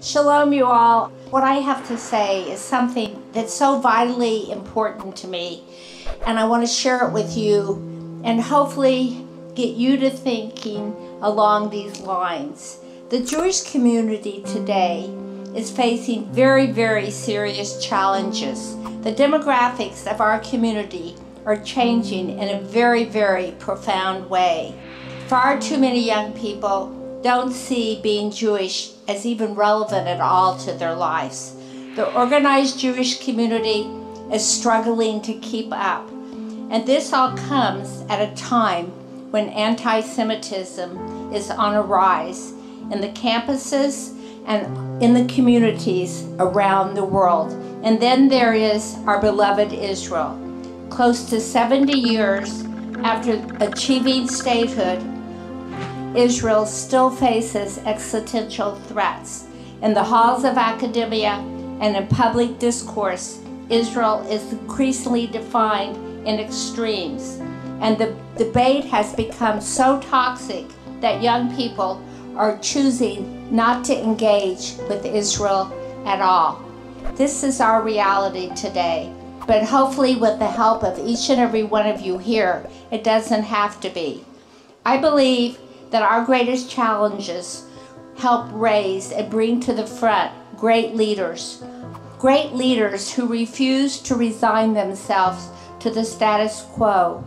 Shalom, you all. What I have to say is something that's so vitally important to me, and I want to share it with you and hopefully get you to thinking along these lines. The Jewish community today is facing very, very serious challenges. The demographics of our community are changing in a very, very profound way. Far too many young people don't see being Jewish as even relevant at all to their lives. The organized Jewish community is struggling to keep up. And this all comes at a time when anti Semitism is on a rise in the campuses and in the communities around the world. And then there is our beloved Israel. Close to 70 years after achieving statehood, Israel still faces existential threats. In the halls of academia and in public discourse, Israel is increasingly defined in extremes. And the debate has become so toxic that young people are choosing not to engage with Israel at all. This is our reality today. But hopefully, with the help of each and every one of you here, it doesn't have to be. I believe that our greatest challenges help raise and bring to the front great leaders. Great leaders who refuse to resign themselves to the status quo.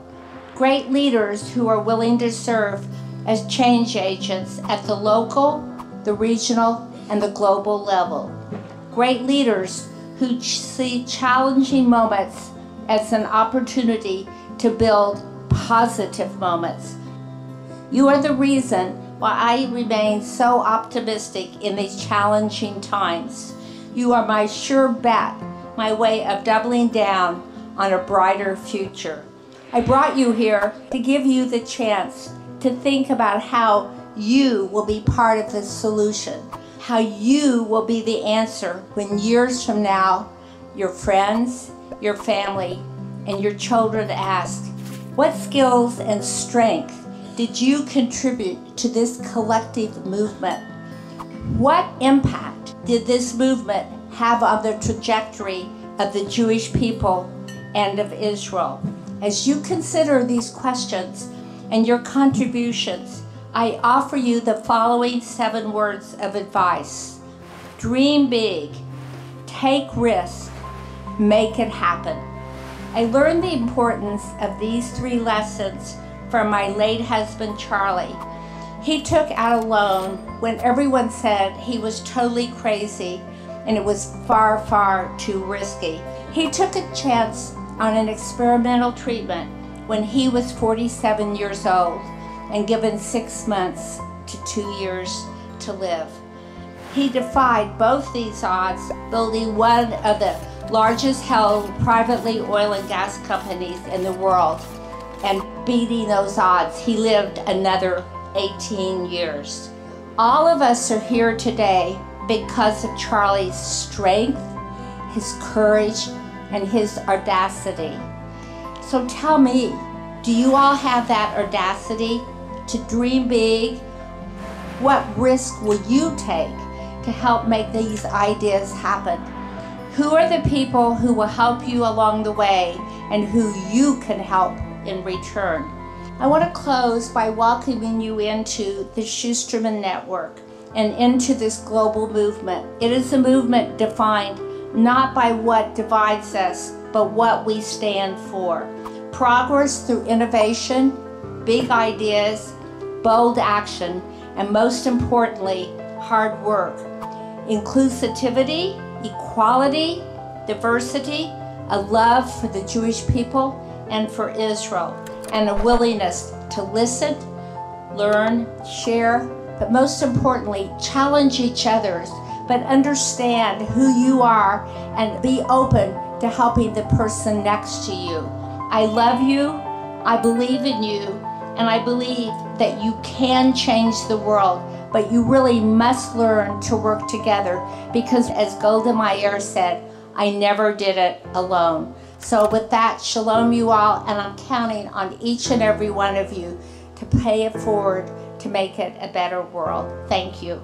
Great leaders who are willing to serve as change agents at the local, the regional, and the global level. Great leaders who see challenging moments as an opportunity to build positive moments. You are the reason why I remain so optimistic in these challenging times. You are my sure bet, my way of doubling down on a brighter future. I brought you here to give you the chance to think about how you will be part of the solution, how you will be the answer when years from now your friends, your family, and your children ask, What skills and strength did you contribute to this collective movement? What impact did this movement have on the trajectory of the Jewish people and of Israel? As you consider these questions and your contributions, I offer you the following seven words of advice Dream big, take risks, make it happen. I learned the importance of these three lessons from my late husband, Charlie. He took out a loan when everyone said he was totally crazy and it was far, far too risky. He took a chance on an experimental treatment when he was 47 years old and given six months to two years to live. He defied both these odds, building one of the largest held privately oil and gas companies in the world and beating those odds, he lived another 18 years. All of us are here today because of Charlie's strength, his courage, and his audacity. So tell me, do you all have that audacity to dream big? What risk will you take to help make these ideas happen? Who are the people who will help you along the way and who you can help in return. I want to close by welcoming you into the Schusterman Network and into this global movement. It is a movement defined not by what divides us, but what we stand for. Progress through innovation, big ideas, bold action, and most importantly, hard work. Inclusivity, equality, diversity, a love for the Jewish people, and for Israel, and a willingness to listen, learn, share, but most importantly, challenge each other, but understand who you are and be open to helping the person next to you. I love you, I believe in you, and I believe that you can change the world, but you really must learn to work together because, as Golda Meir said, I never did it alone. So, with that, shalom, you all, and I'm counting on each and every one of you to pay it forward to make it a better world. Thank you.